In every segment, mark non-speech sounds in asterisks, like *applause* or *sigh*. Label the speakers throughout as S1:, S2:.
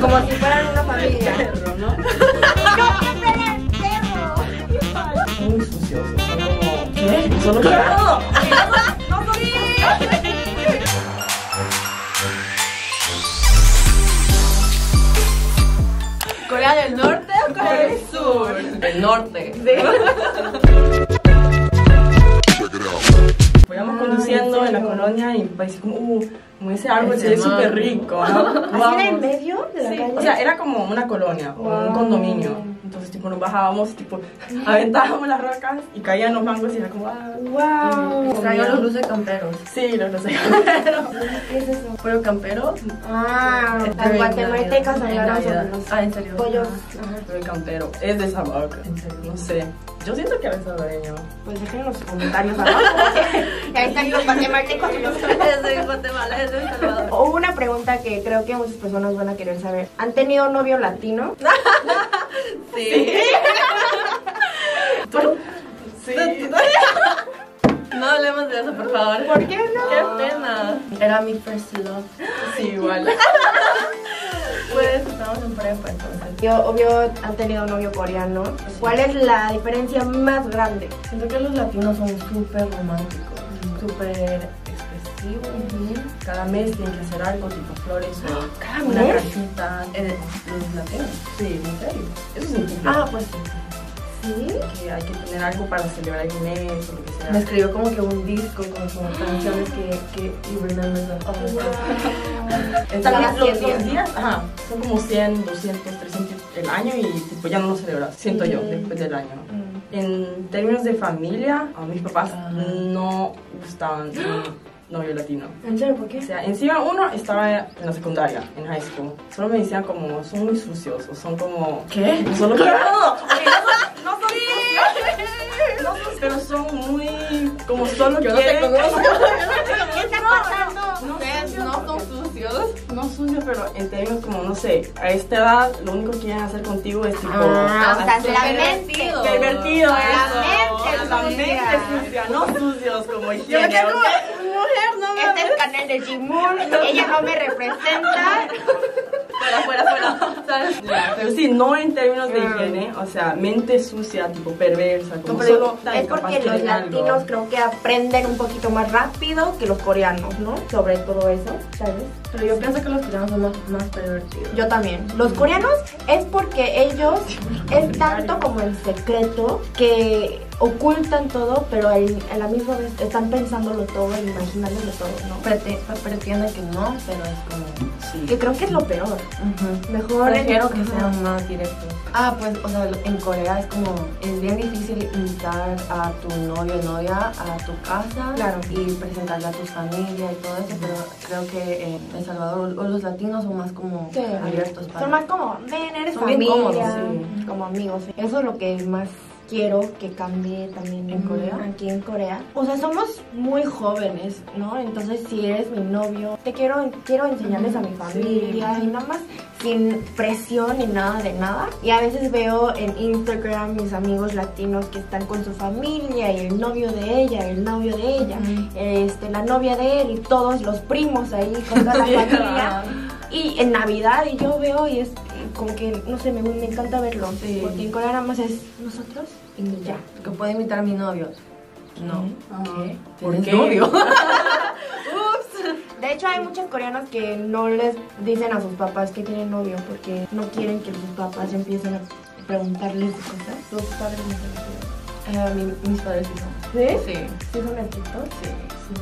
S1: Como si fueran una familia.
S2: Perro, ¿no?
S1: ¡No, perro!
S2: Muy sucios. ¿Qué? Solo perro.
S3: ¿Corea del Norte o Corea del Sur?
S2: Del norte. Íbamos conduciendo en la colonia y parecía como, uh, como ese árbol se ve súper rico, ¿no?
S1: ¿Así era en medio de la
S2: Sí,
S1: calle?
S2: o sea, era como una colonia, como un
S1: Wow.
S2: condominio. Entonces, tipo, nos bajábamos y, tipo, *laughs* aventábamos las rocas y caían los mangos y era como, ah,
S1: ¡Wow!
S3: Extraño los luces camperos.
S2: sí, los los *laughs*
S1: ¿Qué es eso?
S3: ¿Pero camperos?
S1: Ah, las guatemaltecas hablaron sobre los
S3: Ah, ¿en serio?
S1: pollos.
S2: Pero el campero es de Salvador, en serio, no sé. Yo siento que es salvadoreño.
S1: Pues dejen los comentarios abajo. *laughs* Y ahí están los guatemaltecos *laughs*
S3: Guatemala, El Salvador.
S1: O una pregunta que creo que muchas personas van a querer saber. ¿Han tenido novio latino? *laughs*
S3: Sí.
S2: Sí.
S3: No hablemos de eso, por favor.
S1: ¿Por qué no?
S3: Qué pena. Era mi first love.
S2: Sí, igual. *laughs*
S3: Pues estábamos en prepa entonces.
S1: Yo, obvio, han tenido novio coreano. ¿Cuál es la diferencia más grande?
S3: Siento que los latinos son súper románticos, súper expresivos.
S2: Cada mes tienen que hacer algo, tipo flores o
S1: ¿Cada
S2: una
S1: mes?
S2: cajita.
S3: Eh, los latinos.
S2: Sí, en serio. Eso significa
S1: Ah, pues sí. ¿Sí?
S2: que hay que tener algo para celebrar el mes o lo que sea.
S3: Me escribió como que un disco con como canciones que, que y remember *laughs*
S2: También
S1: Cada
S2: los,
S1: 100 días.
S2: los días ajá, son como 100, 200, 300 el año y tipo ya no lo celebras, siento yo, después del año. En términos de familia, a mis papás
S3: Ah.
S2: no gustaban un novio latino.
S1: ¿En serio? ¿Por
S2: O
S1: qué?
S2: sea, encima uno estaba en la secundaria, en high school. Solo me decían como, son muy sucios o son como...
S3: ¿Qué?
S2: Solo. No, no son sucios. No pero son muy... Como solo
S3: Yo no te
S2: quieren...
S3: conozco. *laughs*
S1: ¿Qué está pasando?
S2: No
S3: Ustedes
S2: sucios,
S3: no
S2: pero-
S3: son sucios.
S2: no sucios, pero en términos como, no sé, a esta edad lo único que quieren hacer contigo es tipo...
S1: Ah, o sea,
S2: hacer-
S1: la mente.
S2: Qué divertido
S1: La
S2: eso.
S1: mente
S2: La
S1: sucia.
S2: mente sucia, no sucios como higiene.
S1: quedo-
S2: ¿ok?
S3: Mujer, no
S1: Este es el canal de Jimur. Ella no me representa. *laughs*
S3: Fuera, fuera, fuera. ¿Sabes?
S2: Pero sí, no en términos de higiene, o sea, mente sucia, tipo perversa, como
S1: Pero
S2: solo
S1: es porque
S2: que
S1: los
S2: algo.
S1: latinos creo que aprenden un poquito más rápido que los coreanos, ¿no? Sobre todo eso, ¿sabes?
S3: Pero yo pienso que los coreanos son más, más pervertidos.
S1: Yo también. Los coreanos es porque ellos es tanto como el secreto que ocultan todo, pero a la misma vez están pensándolo todo e imaginándolo todo, ¿no?
S3: Prete- pretenden que no, pero es como.
S2: Sí.
S1: Que creo que es lo peor. Mejor
S3: Prefiero que sean más directos. Ah, pues, o sea, en Corea es como, es bien difícil invitar a tu novio o novia a tu casa
S1: Claro.
S3: y presentarle a tu familia y todo eso, pero creo que El Salvador o los latinos son más como
S1: Sí.
S3: abiertos para...
S1: Son más como, ven, eres
S3: Son bien
S1: familia,
S3: cómodos,
S2: sí.
S1: como amigos. Eso es lo que más quiero que cambie también
S3: ¿En Corea?
S1: Aquí en Corea. O sea, somos muy jóvenes, ¿no? Entonces, si eres mi novio, te quiero, quiero enseñarles a mi familia y nada más sin presión ni nada de nada. Y a veces veo en Instagram mis amigos latinos que están con su familia y el novio de ella, el novio de ella, este, la novia de él y todos los primos ahí con toda la familia. Y en Navidad y yo veo y es como que, no sé, me, me encanta verlo.
S3: Sí.
S1: Porque en Corea nada más es nosotros y ya.
S3: Que puede invitar a mi novio. No. ¿Qué?
S2: ¿Por
S3: novio?
S1: De hecho, hay muchas coreanas que no les dicen a sus papás que tienen novio porque no quieren que sus papás empiecen a preguntarles cosas. ¿Tus padres no se
S3: Eh, mi- mis padres sí son.
S1: ¿Sí?
S3: Sí.
S1: ¿Sí son estrictos?
S2: Sí,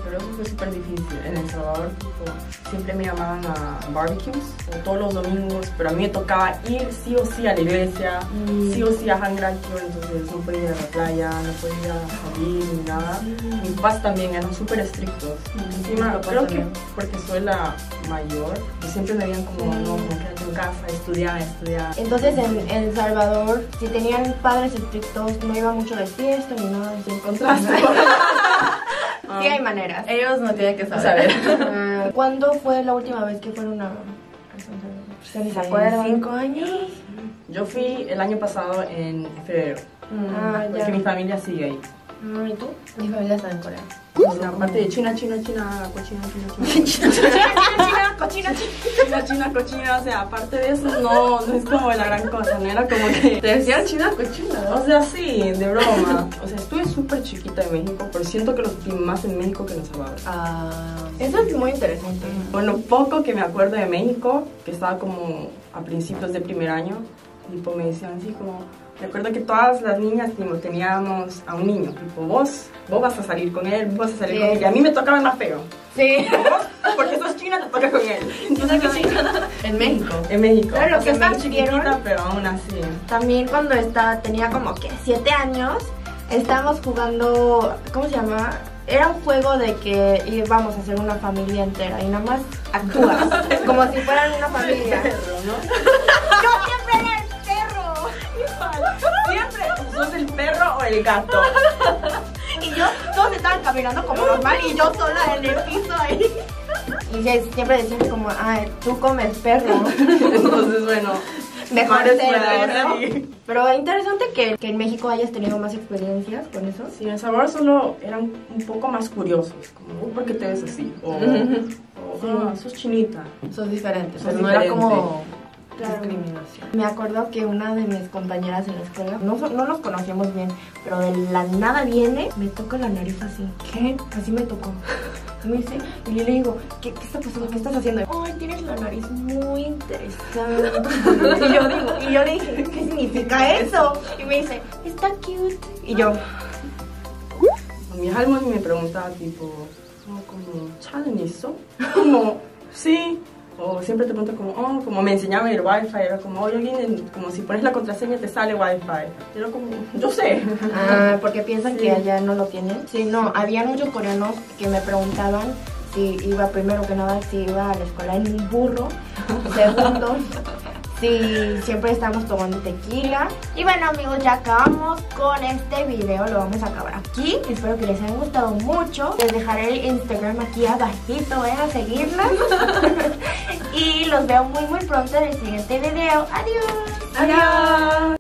S2: pero eso fue súper difícil. En El Salvador, tipo, siempre me llamaban a barbecues todos los domingos, pero a mí me tocaba ir sí o sí a la iglesia,
S1: Mm.
S2: sí o sí a Hangar entonces no podía ir a la playa, no podía salir ni nada. Mis papás también eran súper estrictos. Encima,
S3: Mis papás
S2: creo que porque soy la mayor, y siempre me veían como, no, como quédate en casa, estudiar, estudiar.
S1: Entonces en El Salvador, si tenían padres estrictos, no iba mucho de fiesta ni nada. eso. *laughs*
S2: Contraste.
S1: Sí hay maneras.
S3: Ellos no tienen que saber.
S2: saber.
S1: Ah, ¿Cuándo fue la última vez que fueron a... Ya se acuerdan.
S3: ¿Cinco años?
S2: Yo fui el año pasado en febrero,
S1: Ah, ya.
S2: porque mi familia sigue ahí.
S1: ¿Y tú?
S3: Mi familia está en Corea.
S2: La parte de China, China, China, cochina, China, China. *laughs*
S1: China, China, cochina,
S2: China, china, cochina, o sea, aparte de eso, no, no es como la gran cosa, no era como que...
S3: Te decían china cochina.
S2: O sea, sí, de broma. O sea, estuve súper chiquita en México, pero siento que lo sentí más en México que en El Salvador.
S3: Ah,
S1: Eso es muy interesante.
S2: Bueno, poco que me acuerdo de México, que estaba como a principios de primer año, tipo me decían así como, me acuerdo que todas las niñas teníamos a un niño, tipo vos, vos vas a salir con él, vos vas a salir
S1: Sí.
S2: con él, y a mí me tocaba el más feo,
S1: Sí.
S2: vos, porque sos china, te toca con él. *laughs* Entonces,
S3: en México.
S2: en México,
S1: Claro,
S2: o sea,
S1: que
S2: estaba chiquitita,
S1: vieron.
S2: pero aún así.
S1: También cuando está, tenía como que siete años, estábamos jugando, ¿cómo se llama? Era un juego de que íbamos a hacer una familia entera y nada más actúas, *laughs* como si fueran una familia.
S2: ¿no?
S1: El
S2: o gato. *laughs*
S1: Y yo, todos estaban caminando como normal y yo sola en el piso ahí. Y siempre decían como, ay, tú comes perro.
S2: Entonces, bueno,
S1: Mejor perro.
S2: sí.
S1: Pero interesante que, que en México hayas tenido más experiencias con eso.
S2: Sí, en El Salvador solo eran un poco más curiosos, como, "Uh, ¿por qué te ves así? O, o, "Ah, sos chinita.
S3: Sos diferentes,
S2: Sos
S3: pero no era
S2: diferente.
S3: como
S1: Claro.
S3: discriminación.
S1: Me acuerdo que una de mis compañeras en la escuela, no, no nos conocíamos bien, pero de la nada viene, me toca la nariz así. ¿Qué? Así me tocó. Y me dice, y yo le digo, ¿qué, qué está pasando? ¿Qué estás haciendo? Ay, tienes la nariz muy interesante. *laughs* y yo digo, y yo le dije, ¿qué significa eso? Y me dice, está cute. Y yo,
S2: Mi alma me preguntaba tipo, oh, como, ¿chalenizo? Como, sí. O siempre te preguntan como, oh, como me enseñaban el wifi, era como, oye, alguien, como si pones la contraseña te sale wifi. Era como, yo sé.
S1: Ah, porque piensan
S2: Sí.
S1: que allá no lo tienen. Sí, no, había muchos coreanos que me preguntaban si iba primero que nada, si iba a la escuela en un burro. *laughs* Segundo, si siempre estamos tomando tequila. Y bueno amigos, ya acabamos con este video, lo vamos a acabar aquí. Espero que les haya gustado mucho. Les dejaré el Instagram aquí abajito, vayan a seguirnos. *laughs* *laughs* y los veo muy muy pronto en el siguiente video. Adiós.
S2: Adiós.